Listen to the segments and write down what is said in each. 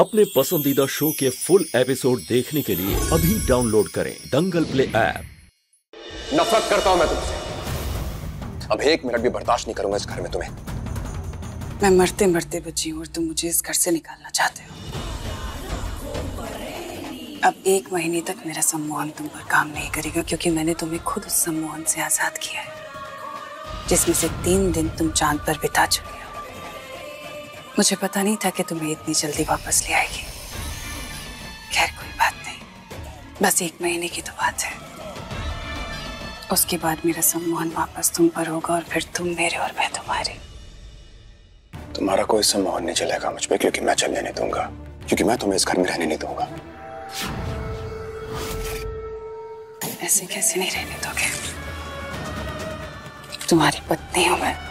अपने पसंदीदा शो के फुल एपिसोड देखने के लिए अभी डाउनलोड करें दंगल प्ले ऐप। नफरत करता हूँ मैं तुमसे। अब एक मिनट भी बर्दाश्त नहीं करूँगा इस घर में तुम्हें। मैं मरते मरते बची हूँ और तुम मुझे इस घर से निकालना चाहते हो। अब एक महीने तक मेरा सम्मोहन तुम पर काम नहीं करेगा क्योंकि मैंने तुम्हें खुद उस सम्मोहन से आज़ाद किया है जिसमें से तीन दिन तुम चाँद पर बिता चुके हो। मुझे पता नहीं था कि तुम्हें इतनी जल्दी वापस ले आएगी। खैर कोई बात नहीं। बस एक महीने की तो बात है। उसके बाद मेरा सम्मोहन वापस तुम पर होगा और फिर तुम मेरे और मैं तुम्हारे। तुम्हारा कोई सम्मोहन नहीं चलेगा मुझ पे क्योंकि मैं चलने नहीं दूँगा। क्योंकि मैं तुम्हें इस घर में रहने नहीं दूँगा। ऐसे कैसे नहीं रहने दोगे? तुम्हारी पत्नी हूँ मैं।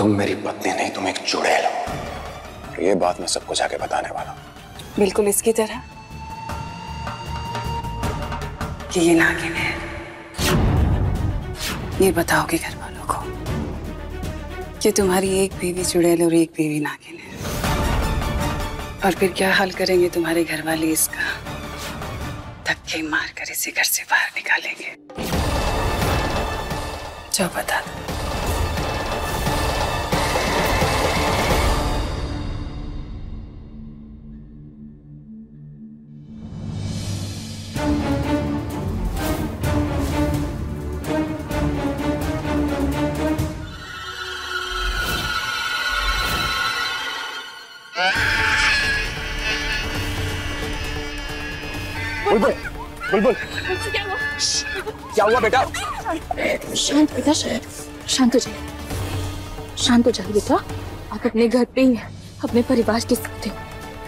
तुम मेरी पत्नी नहीं, तुम एक चुड़ैल हो। ये बात मैं सबको जाके बताने वाला हूँ। बिल्कुल इसकी तरह। कि ये नागिन है ये बताओगे घर वालों को कि तुम्हारी एक बीवी चुड़ैल और एक बीवी नागिन है। और फिर क्या हाल करेंगे तुम्हारे घर वाले इसका? धक्के मार कर इसे घर से बाहर निकालेंगे। जो बता दो। बुलबुल बुलबुल क्या हुआ बेटा? शांत बेटा शांत शांत हो जाइए। शांत हो जाइए बेटा। आप अपने घर पे ही हैं अपने परिवार के साथ हैं।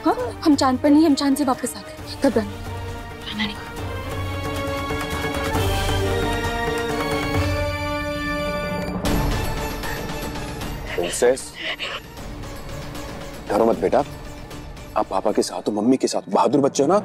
हाँ हम चाँद पर नहीं हम चाँद से वापस आ गए। घबराना घबराना नहीं। प्रिंसेस डरो मत बेटा। आप पापा के साथ हो मम्मी के साथ बहादुर बच्चे हो ना?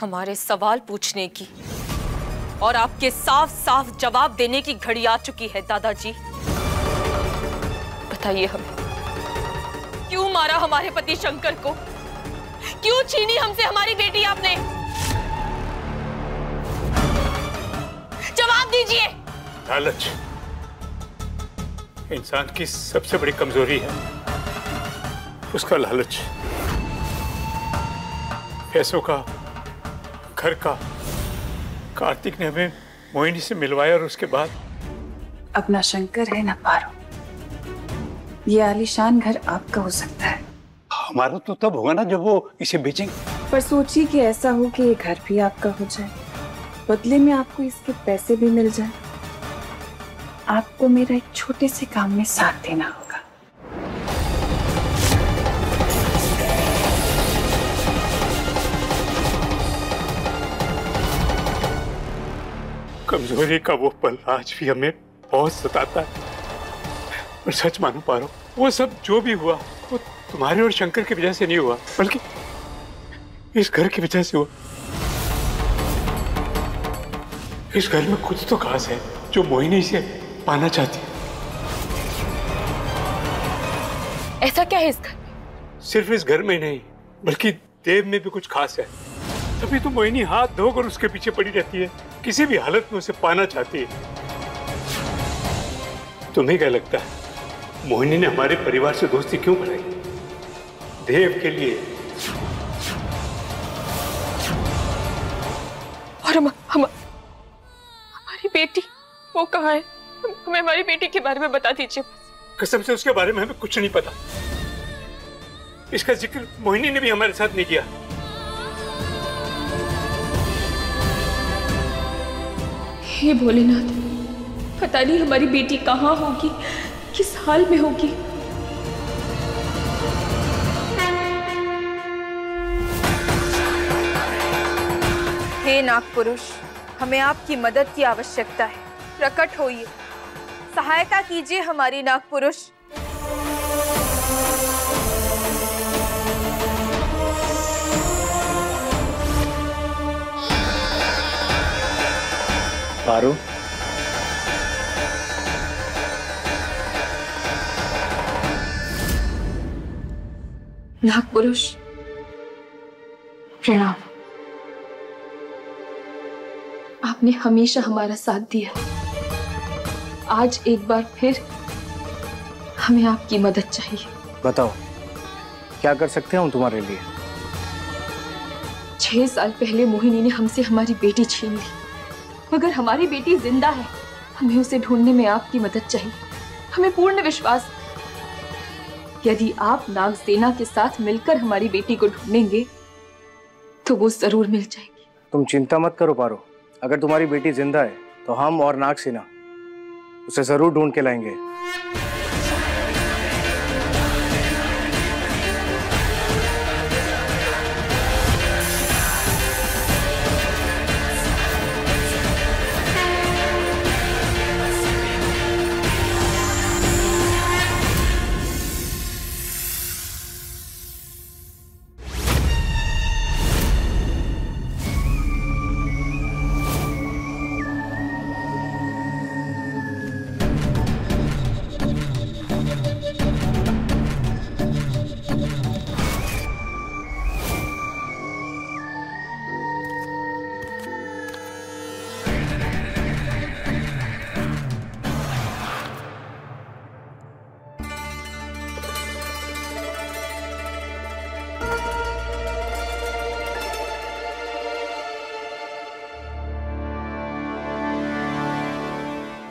हमारे सवाल पूछने की। और आपके साफ़ साफ़ जवाब देने की घड़ी आ चुकी है, दादाजी। बताइए हमें, क्यों मारा हमारे पति शंकर को? क्यों छीनी हमसे हमारी बेटी आपने? जवाब दीजिए। लालच, इंसान की सबसे बड़ी कमज़ोरी है उसका लालच। पैसों का घर का। कार्तिक ने हमें मोहिनी से मिलवाया और उसके बाद अपना शंकर है ना पारो। ये आलीशान घर आपका हो सकता है। हमारा तो तब होगा ना जब वो इसे बेचेंगे। पर सोचिए कि ऐसा हो कि ये घर भी आपका हो जाए। बदले में आपको इसके पैसे भी मिल जाए। आपको मेरा एक छोटे से काम में साथ देना होगा। कमज़ोरी का वो पल आज भी हमें बहुत सताता है। और सच मानो पारो वो सब जो भी हुआ वो तुम्हारे और शंकर की वजह से नहीं हुआ बल्कि इस घर की वजह से हुआ। इस घर में कुछ तो खास है जो मोहिनी से पाना चाहती है। ऐसा क्या है इस घर में? सिर्फ़ इस घर में नहीं बल्कि देव में भी कुछ खास है। तभी तो मोहिनी हाथ धोकर उसके पीछे पड़ी रहती है। किसी भी हालत में उसे पाना चाहती है। तुम्हें क्या लगता है मोहिनी ने हमारे परिवार से दोस्ती क्यों बनाई? देव के लिए। और हम, हम हमारी बेटी वो कहाँ है? हमें हमारी बेटी के बारे में बता दीजिए। कसम से उसके बारे में हमें कुछ नहीं पता। इसका ज़िक्र मोहिनी ने भी हमारे साथ नहीं किया। हे भोलेनाथ, पता नहीं हमारी बेटी कहाँ होगी, किस हाल में होगी। हे नागपुरुष, हमें आपकी मदद की आवश्यकता है। प्रकट होइए। सहायता कीजिए हमारी नागपुरुष। पारू नागपुरुष प्रणाम आपने हमेशा हमारा साथ दिया। आज एक बार फिर हमें आपकी मदद चाहिए। बताओ क्या कर सकते हैं हम तुम्हारे लिए? छह साल पहले मोहिनी ने हमसे हमारी बेटी छीन ली। मगर हमारी बेटी ज़िंदा है। हमें उसे ढूँढने में आपकी मदद चाहिए। हमें पूर्ण विश्वास। यदि आप नागसेना के साथ मिलकर हमारी बेटी को ढूंढेंगे तो वो ज़रूर मिल जाएगी। तुम चिंता मत करो, पारो। अगर तुम्हारी बेटी ज़िंदा है तो हम और नागसेना उसे ज़रूर ढूंढ के लाएँगे।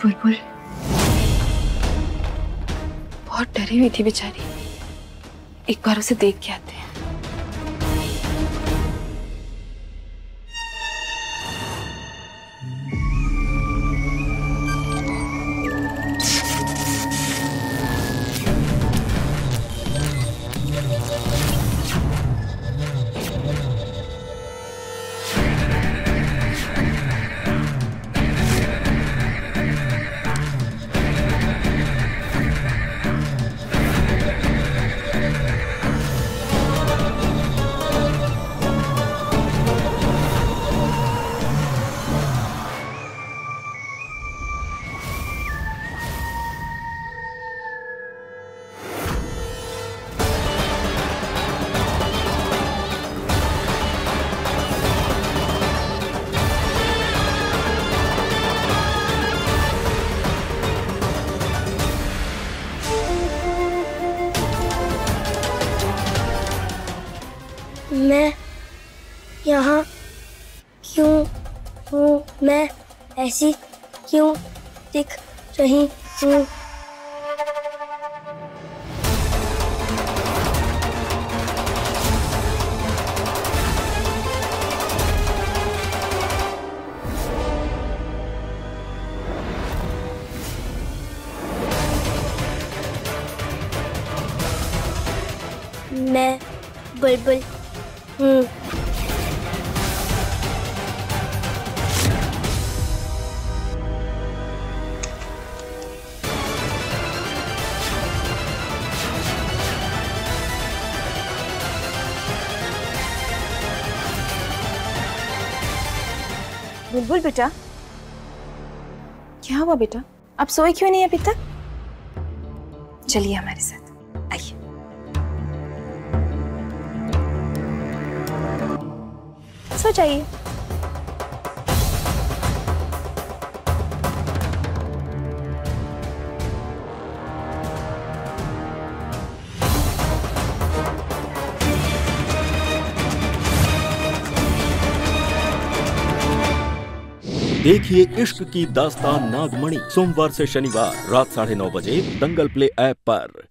बुलबुल। बहुत डरी हुई थी बेचारी। एक बार उसे देख के आते हैं। मैं ऐसी क्यों दिख रही हूँ? मैं बुलबुल हूँ। बुलबुल बेटा। क्या हुआ बेटा? आप सोए क्यों नहीं अभी तक? चलिए हमारे साथ। आइए। सो जाइए। देखिए इश्क की दास्तान नागमणि। सोमवार से शनिवार रात साढ़े नौ बजे दंगल प्ले ऐप पर।